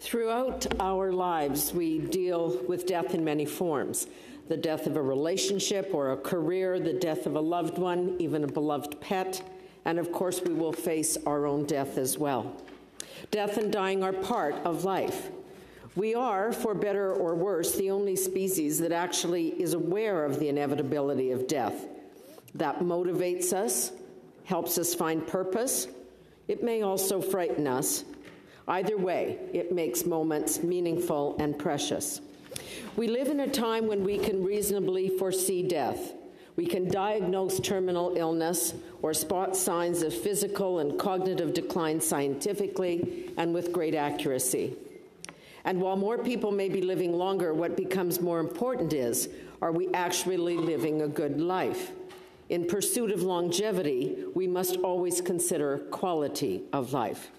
Throughout our lives, we deal with death in many forms the death of a relationship or a career, the death of a loved one, even a beloved pet, and of course, we will face our own death as well. Death and dying are part of life. We are, for better or worse, the only species that actually is aware of the inevitability of death. That motivates us, helps us find purpose. It may also frighten us. Either way, it makes moments meaningful and precious. We live in a time when we can reasonably foresee death. We can diagnose terminal illness or spot signs of physical and cognitive decline scientifically and with great accuracy. And while more people may be living longer, what becomes more important is are we actually living a good life? In pursuit of longevity, we must always consider quality of life.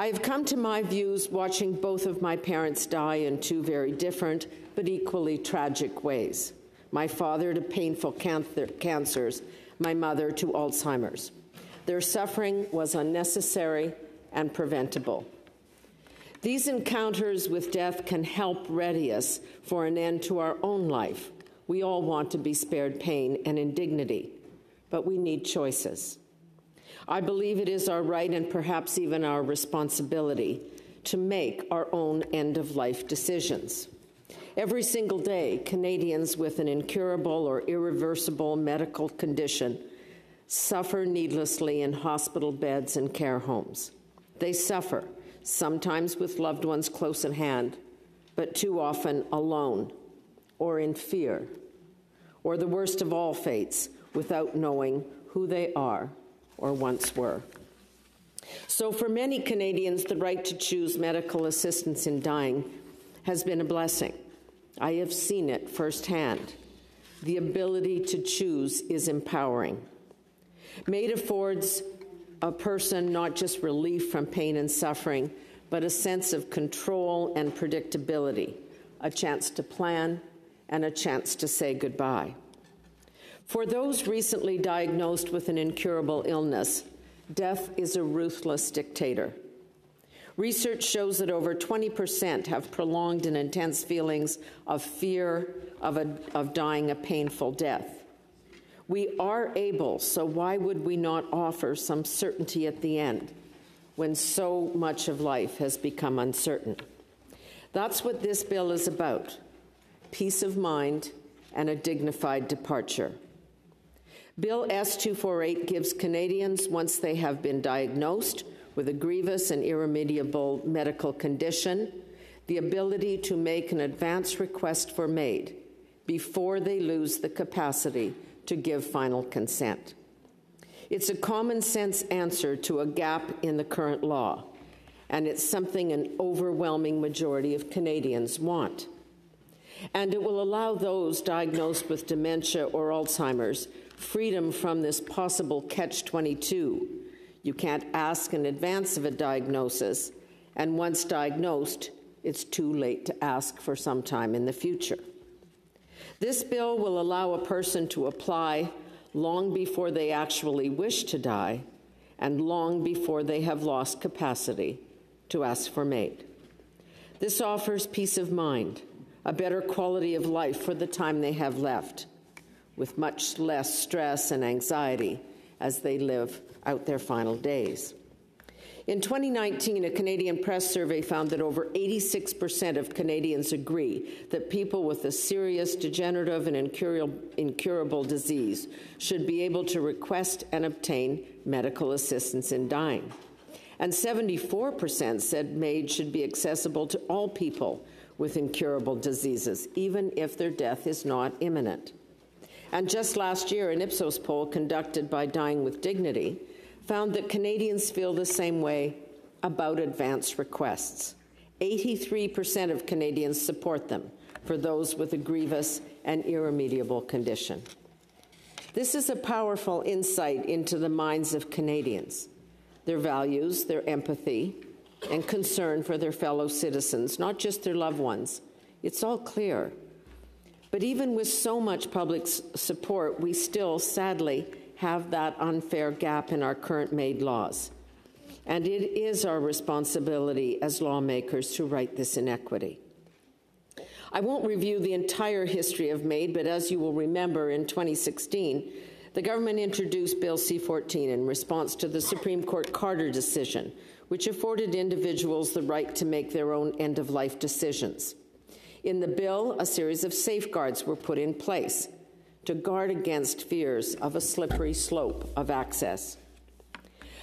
I have come to my views watching both of my parents die in two very different but equally tragic ways. My father to painful cancer, cancers, my mother to Alzheimer's. Their suffering was unnecessary and preventable. These encounters with death can help ready us for an end to our own life. We all want to be spared pain and indignity, but we need choices. I believe it is our right and perhaps even our responsibility to make our own end of life decisions. Every single day, Canadians with an incurable or irreversible medical condition suffer needlessly in hospital beds and care homes. They suffer, sometimes with loved ones close at hand, but too often alone or in fear, or the worst of all fates, without knowing who they are or once were. So, for many Canadians, the right to choose medical assistance in dying has been a blessing. I have seen it firsthand. The ability to choose is empowering. MAID affords a person not just relief from pain and suffering, but a sense of control and predictability, a chance to plan, and a chance to say goodbye. For those recently diagnosed with an incurable illness, death is a ruthless dictator. Research shows that over 20% have prolonged and intense feelings of fear of, a, of dying a painful death. We are able, so why would we not offer some certainty at the end when so much of life has become uncertain? That's what this bill is about peace of mind and a dignified departure. Bill S 248 gives Canadians, once they have been diagnosed with a grievous and irremediable medical condition, the ability to make an advance request for MAID before they lose the capacity to give final consent. It's a common sense answer to a gap in the current law, and it's something an overwhelming majority of Canadians want. And it will allow those diagnosed with dementia or Alzheimer's freedom from this possible catch 22. You can't ask in advance of a diagnosis, and once diagnosed, it's too late to ask for some time in the future. This bill will allow a person to apply long before they actually wish to die and long before they have lost capacity to ask for MAID. This offers peace of mind, a better quality of life for the time they have left, with much less stress and anxiety as they live out their final days. In 2019, a Canadian press survey found that over 86% of Canadians agree that people with a serious degenerative and incurable, disease should be able to request and obtain medical assistance in dying. And 74% said MAID should be accessible to all people with incurable diseases, even if their death is not imminent. And just last year, an Ipsos poll conducted by Dying with Dignity found that Canadians feel the same way about advance requests. 83% of Canadians support them for those with a grievous and irremediable condition. This is a powerful insight into the minds of Canadians, their values, their empathy, and concern for their fellow citizens, not just their loved ones. It's all clear. But even with so much public support, we still, sadly, have that unfair gap in our current MAID laws. And it is our responsibility as lawmakers to right this inequity. I won't review the entire history of MAID, but as you will remember, in 2016, the government introduced Bill C 14 in response to the Supreme Court Carter decision, which afforded individuals the right to make their own end of life decisions. In the bill, a series of safeguards were put in place to guard against fears of a slippery slope of access.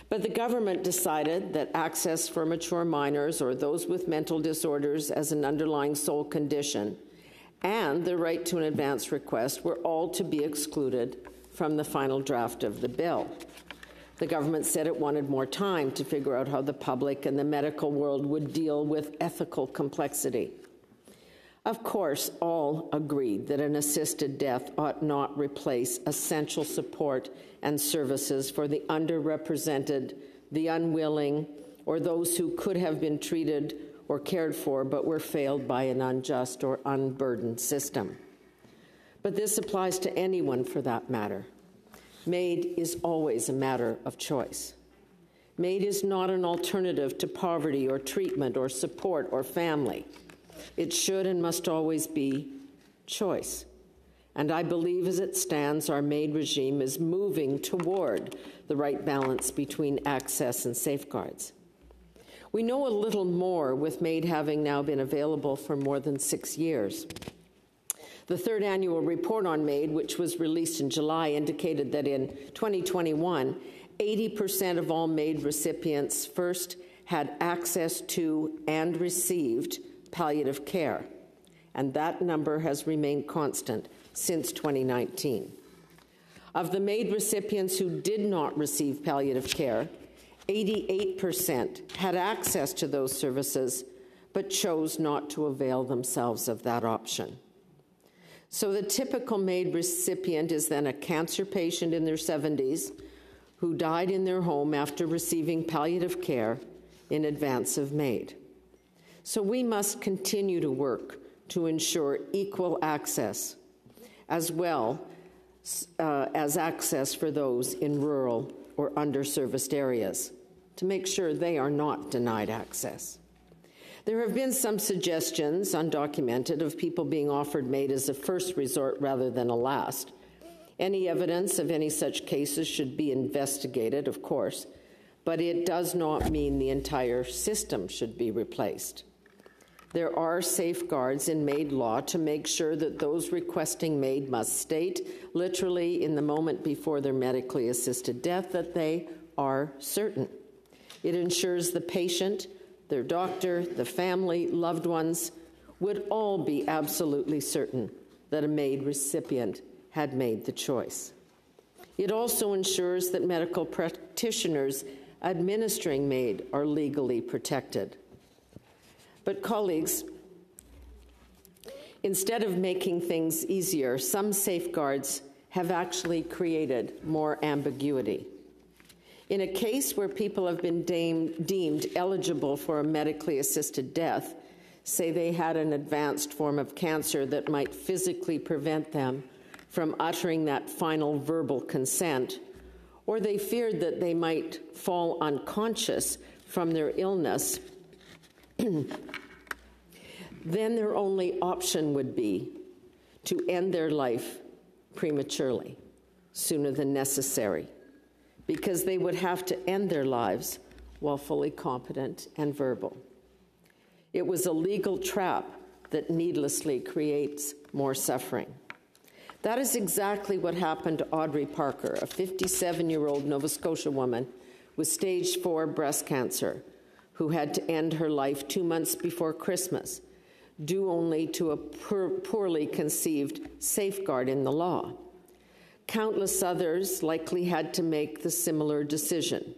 But the government decided that access for mature minors or those with mental disorders as an underlying sole condition and the right to an advance request were all to be excluded from the final draft of the bill. The government said it wanted more time to figure out how the public and the medical world would deal with ethical complexity. Of course, all agreed that an assisted death ought not replace essential support and services for the underrepresented, the unwilling, or those who could have been treated or cared for but were failed by an unjust or unburdened system. But this applies to anyone for that matter. MAID is always a matter of choice. MAID is not an alternative to poverty or treatment or support or family. It should and must always be choice. And I believe as it stands, our MAID regime is moving toward the right balance between access and safeguards. We know a little more with MAID having now been available for more than six years. The third annual report on MAID, which was released in July, indicated that in 2021, 80% of all MAID recipients first had access to and received palliative care, and that number has remained constant since 2019. Of the MAID recipients who did not receive palliative care, 88% had access to those services but chose not to avail themselves of that option. So the typical MAID recipient is then a cancer patient in their 70s who died in their home after receiving palliative care in advance of MAID. So we must continue to work to ensure equal access as well uh, as access for those in rural or underserviced areas to make sure they are not denied access. There have been some suggestions, undocumented, of people being offered MAID as a first resort rather than a last. Any evidence of any such cases should be investigated, of course, but it does not mean the entire system should be replaced. There are safeguards in MAID law to make sure that those requesting MAID must state, literally in the moment before their medically assisted death, that they are certain. It ensures the patient, their doctor, the family, loved ones would all be absolutely certain that a MAID recipient had made the choice. It also ensures that medical practitioners administering MAID are legally protected. But, colleagues, instead of making things easier, some safeguards have actually created more ambiguity. In a case where people have been deemed eligible for a medically assisted death, say they had an advanced form of cancer that might physically prevent them from uttering that final verbal consent, or they feared that they might fall unconscious from their illness then their only option would be to end their life prematurely, sooner than necessary, because they would have to end their lives while fully competent and verbal. It was a legal trap that needlessly creates more suffering. That is exactly what happened to Audrey Parker, a 57 year old Nova Scotia woman with stage 4 breast cancer who had to end her life two months before Christmas, due only to a poor, poorly conceived safeguard in the law. Countless others likely had to make the similar decision.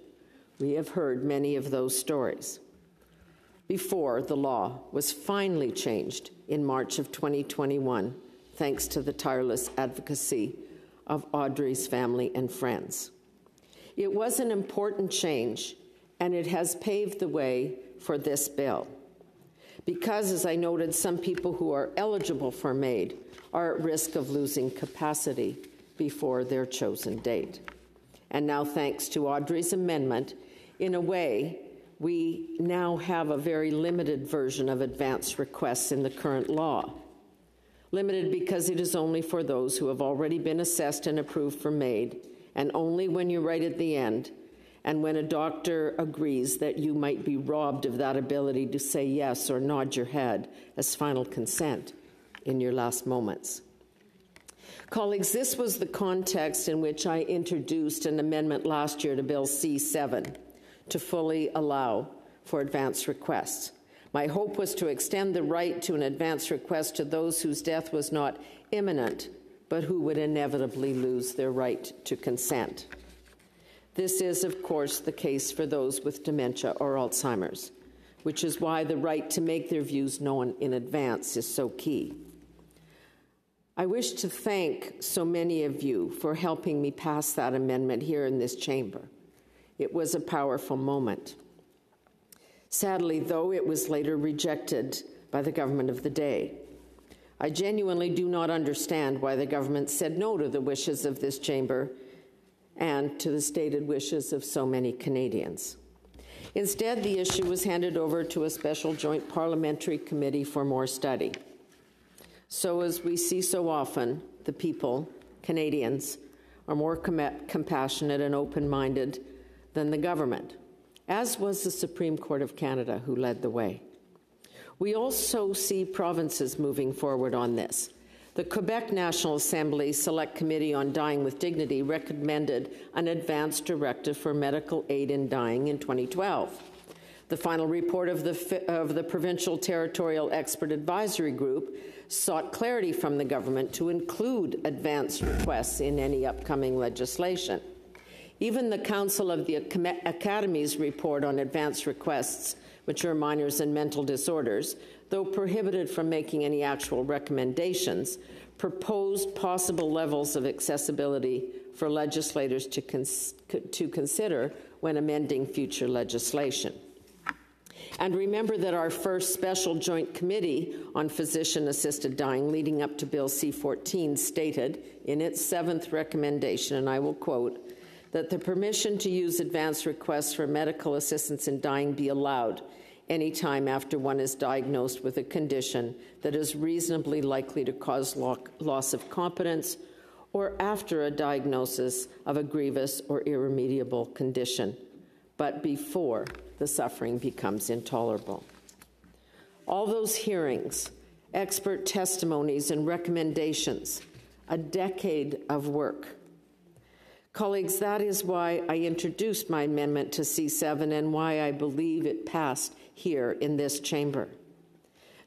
We have heard many of those stories. Before the law was finally changed in March of 2021, thanks to the tireless advocacy of Audrey's family and friends. It was an important change and it has paved the way for this bill. Because, as I noted, some people who are eligible for MAID are at risk of losing capacity before their chosen date. And now, thanks to Audrey's amendment, in a way, we now have a very limited version of advance requests in the current law. Limited because it is only for those who have already been assessed and approved for MAID, and only when you're right at the end, and when a doctor agrees that you might be robbed of that ability to say yes or nod your head as final consent in your last moments. Colleagues, this was the context in which I introduced an amendment last year to Bill C 7 to fully allow for advance requests. My hope was to extend the right to an advance request to those whose death was not imminent, but who would inevitably lose their right to consent. This is, of course, the case for those with dementia or Alzheimer's, which is why the right to make their views known in advance is so key. I wish to thank so many of you for helping me pass that amendment here in this chamber. It was a powerful moment. Sadly, though, it was later rejected by the government of the day. I genuinely do not understand why the government said no to the wishes of this chamber and to the stated wishes of so many Canadians. Instead, the issue was handed over to a special joint parliamentary committee for more study. So, as we see so often, the people, Canadians, are more com- compassionate and open minded than the government, as was the Supreme Court of Canada, who led the way. We also see provinces moving forward on this. The Quebec National Assembly Select Committee on Dying with Dignity recommended an advance directive for medical aid in dying in 2012. The final report of the, of the Provincial Territorial Expert Advisory Group sought clarity from the government to include advance requests in any upcoming legislation. Even the Council of the Academy's report on advance requests, mature minors and mental disorders, though prohibited from making any actual recommendations, proposed possible levels of accessibility for legislators to, cons- to consider when amending future legislation. And remember that our first special joint committee on physician assisted dying leading up to Bill C 14 stated in its seventh recommendation, and I will quote, that the permission to use advance requests for medical assistance in dying be allowed any time after one is diagnosed with a condition that is reasonably likely to cause lo- loss of competence or after a diagnosis of a grievous or irremediable condition, but before the suffering becomes intolerable. All those hearings, expert testimonies, and recommendations, a decade of work Colleagues, that is why I introduced my amendment to C7 and why I believe it passed here in this chamber.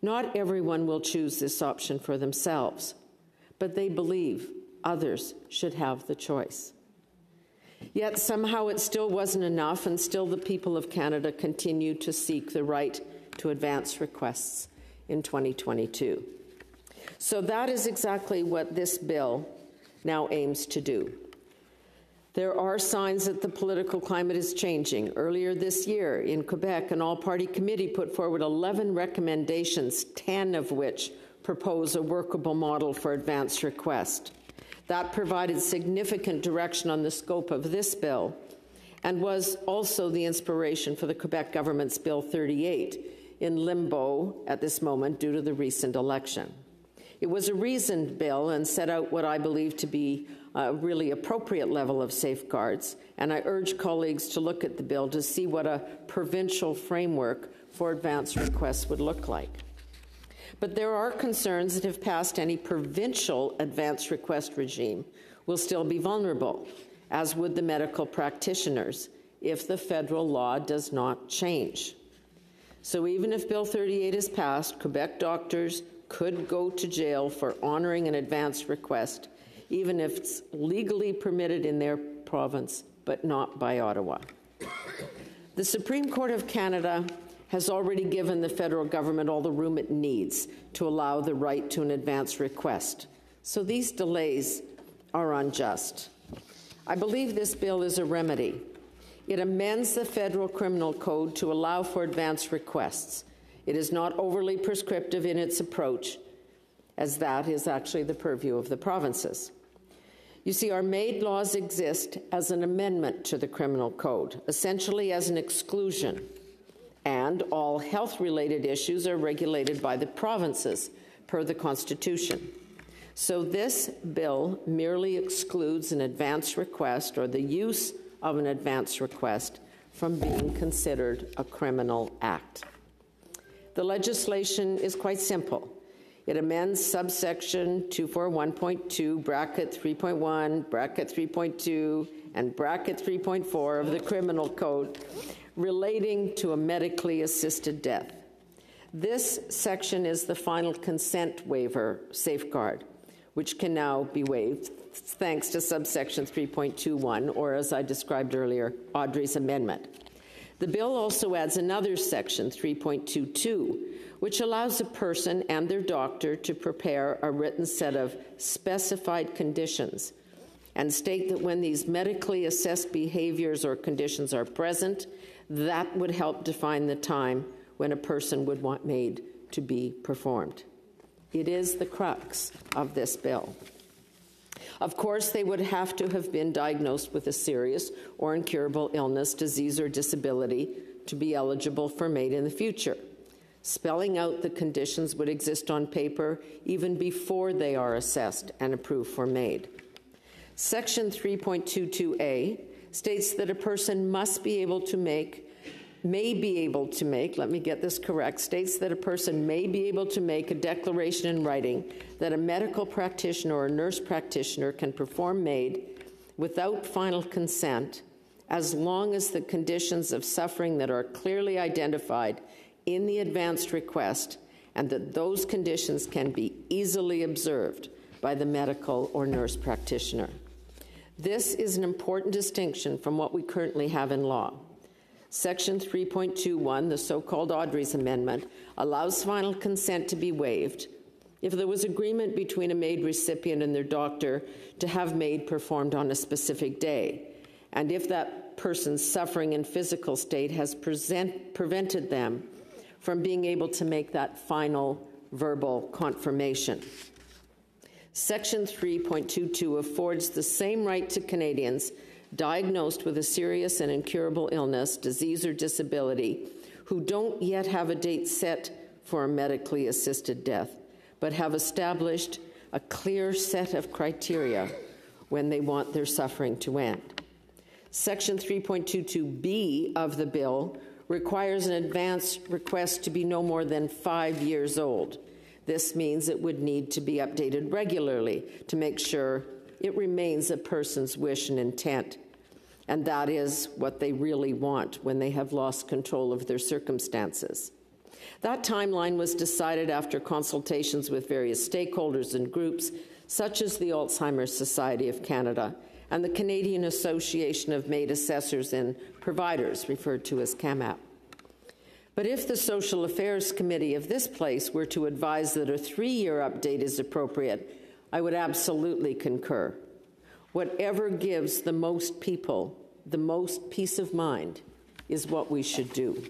Not everyone will choose this option for themselves, but they believe others should have the choice. Yet somehow it still wasn't enough, and still the people of Canada continue to seek the right to advance requests in 2022. So that is exactly what this bill now aims to do. There are signs that the political climate is changing. Earlier this year in Quebec, an all party committee put forward 11 recommendations, 10 of which propose a workable model for advance request. That provided significant direction on the scope of this bill and was also the inspiration for the Quebec government's Bill 38 in limbo at this moment due to the recent election. It was a reasoned bill and set out what I believe to be a really appropriate level of safeguards, and I urge colleagues to look at the bill to see what a provincial framework for advance requests would look like. But there are concerns that if passed, any provincial advance request regime will still be vulnerable, as would the medical practitioners, if the federal law does not change. So even if Bill 38 is passed, Quebec doctors could go to jail for honoring an advance request even if it's legally permitted in their province, but not by Ottawa. The Supreme Court of Canada has already given the federal government all the room it needs to allow the right to an advance request. So these delays are unjust. I believe this bill is a remedy. It amends the federal criminal code to allow for advance requests. It is not overly prescriptive in its approach, as that is actually the purview of the provinces. You see, our MAID laws exist as an amendment to the criminal code, essentially as an exclusion. And all health related issues are regulated by the provinces per the Constitution. So this bill merely excludes an advance request or the use of an advance request from being considered a criminal act. The legislation is quite simple. It amends subsection 241.2, bracket 3.1, bracket 3.2, and bracket 3.4 of the Criminal Code relating to a medically assisted death. This section is the final consent waiver safeguard, which can now be waived thanks to subsection 3.21, or as I described earlier, Audrey's amendment. The bill also adds another section, 3.22, which allows a person and their doctor to prepare a written set of specified conditions and state that when these medically assessed behaviors or conditions are present, that would help define the time when a person would want MAID to be performed. It is the crux of this bill. Of course, they would have to have been diagnosed with a serious or incurable illness, disease, or disability to be eligible for MAID in the future. Spelling out the conditions would exist on paper even before they are assessed and approved for MAID. Section 3.22a states that a person must be able to make may be able to make, let me get this correct, states that a person may be able to make a declaration in writing that a medical practitioner or nurse practitioner can perform MAID without final consent as long as the conditions of suffering that are clearly identified in the advanced request and that those conditions can be easily observed by the medical or nurse practitioner. This is an important distinction from what we currently have in law. Section 3.21, the so called Audrey's Amendment, allows final consent to be waived if there was agreement between a MAID recipient and their doctor to have MAID performed on a specific day, and if that person's suffering and physical state has present, prevented them from being able to make that final verbal confirmation. Section 3.22 affords the same right to Canadians diagnosed with a serious and incurable illness, disease, or disability who don't yet have a date set for a medically assisted death, but have established a clear set of criteria when they want their suffering to end. Section 3.22b of the bill requires an advance request to be no more than five years old. This means it would need to be updated regularly to make sure it remains a person's wish and intent and that is what they really want when they have lost control of their circumstances. That timeline was decided after consultations with various stakeholders and groups, such as the Alzheimer's Society of Canada and the Canadian Association of MAID Assessors and Providers, referred to as CAMAP. But if the Social Affairs Committee of this place were to advise that a three year update is appropriate, I would absolutely concur. Whatever gives the most people the most peace of mind is what we should do.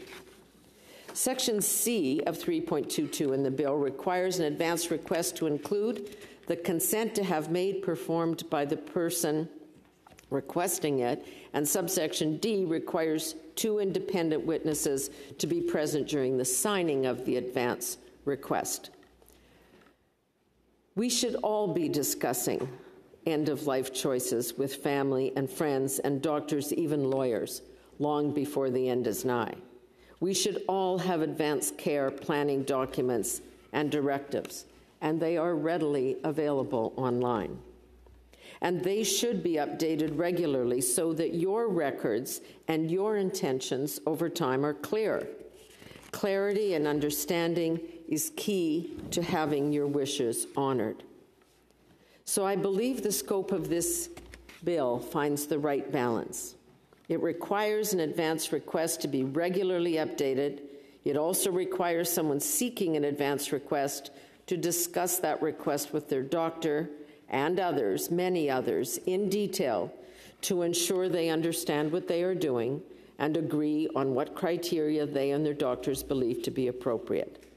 Section C of 3.22 in the bill requires an advance request to include the consent to have MAID performed by the person requesting it, and subsection D requires two independent witnesses to be present during the signing of the advance request. We should all be discussing end of life choices with family and friends and doctors, even lawyers, long before the end is nigh. We should all have advanced care planning documents and directives, and they are readily available online. And they should be updated regularly so that your records and your intentions over time are clear. Clarity and understanding is key to having your wishes honored. So I believe the scope of this bill finds the right balance. It requires an advance request to be regularly updated. It also requires someone seeking an advance request to discuss that request with their doctor and others, many others, in detail to ensure they understand what they are doing and agree on what criteria they and their doctors believe to be appropriate.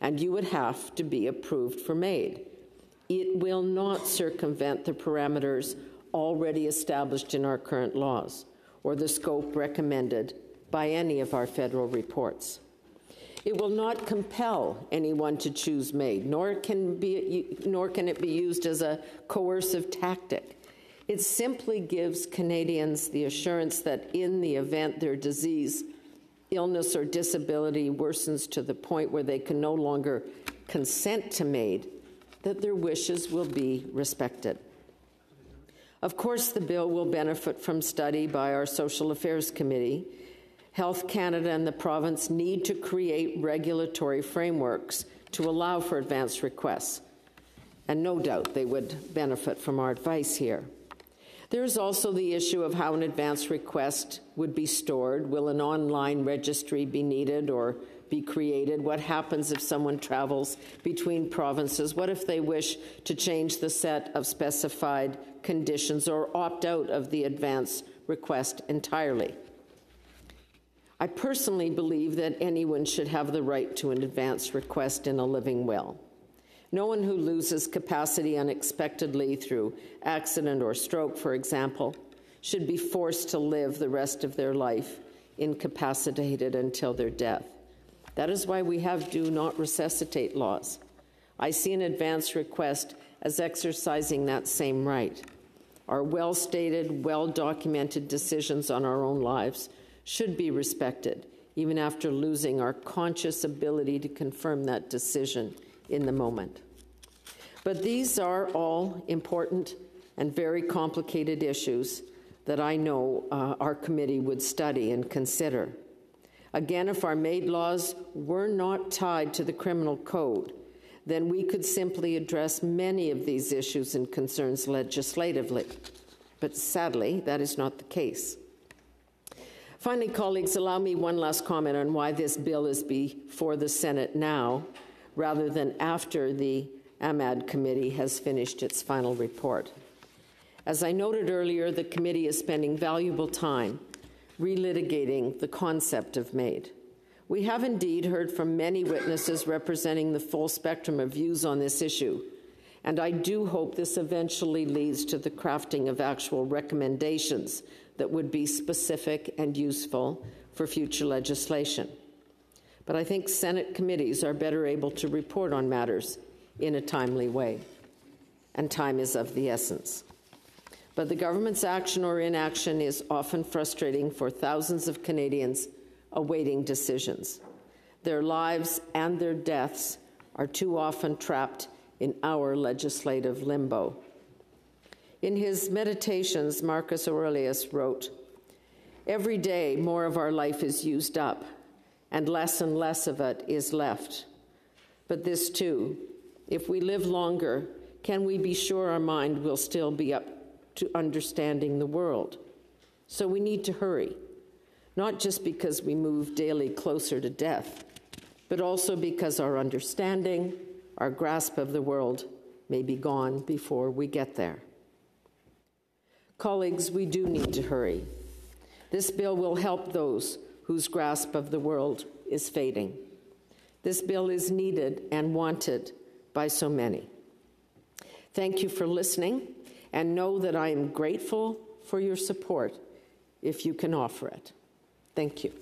And you would have to be approved for MAID it will not circumvent the parameters already established in our current laws or the scope recommended by any of our federal reports. It will not compel anyone to choose MAID, nor can, be, nor can it be used as a coercive tactic. It simply gives Canadians the assurance that in the event their disease, illness, or disability worsens to the point where they can no longer consent to MAID, that their wishes will be respected. Of course, the bill will benefit from study by our Social Affairs Committee. Health Canada and the province need to create regulatory frameworks to allow for advance requests. And no doubt they would benefit from our advice here. There is also the issue of how an advance request would be stored. Will an online registry be needed or be created? What happens if someone travels between provinces? What if they wish to change the set of specified conditions or opt out of the advance request entirely? I personally believe that anyone should have the right to an advance request in a living will. No one who loses capacity unexpectedly through accident or stroke, for example, should be forced to live the rest of their life incapacitated until their death. That is why we have do not resuscitate laws. I see an advance request as exercising that same right. Our well stated, well documented decisions on our own lives should be respected, even after losing our conscious ability to confirm that decision in the moment. But these are all important and very complicated issues that I know uh, our committee would study and consider. Again, if our MAID laws were not tied to the criminal code, then we could simply address many of these issues and concerns legislatively. But sadly, that is not the case. Finally, colleagues, allow me one last comment on why this bill is before the Senate now rather than after the AMAD committee has finished its final report. As I noted earlier, the committee is spending valuable time relitigating the concept of MAID. We have indeed heard from many witnesses representing the full spectrum of views on this issue, and I do hope this eventually leads to the crafting of actual recommendations that would be specific and useful for future legislation. But I think Senate committees are better able to report on matters in a timely way, and time is of the essence. But the government's action or inaction is often frustrating for thousands of Canadians awaiting decisions. Their lives and their deaths are too often trapped in our legislative limbo. In his Meditations, Marcus Aurelius wrote Every day, more of our life is used up, and less and less of it is left. But this too, if we live longer, can we be sure our mind will still be up to understanding the world. So we need to hurry, not just because we move daily closer to death, but also because our understanding, our grasp of the world may be gone before we get there. Colleagues, we do need to hurry. This bill will help those whose grasp of the world is fading. This bill is needed and wanted by so many. Thank you for listening and know that I am grateful for your support if you can offer it. Thank you.